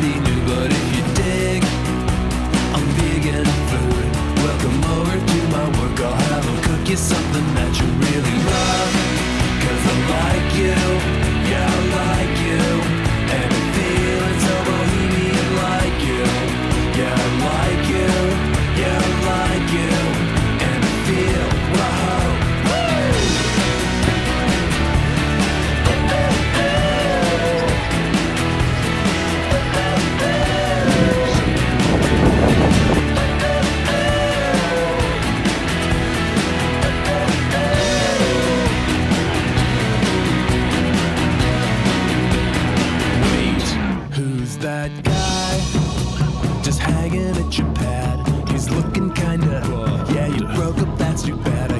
But if you dig on vegan food, welcome over to my work. I'll have cook you something guy just hanging at your pad. He's looking kinda. Yeah, you broke up, that's too bad. I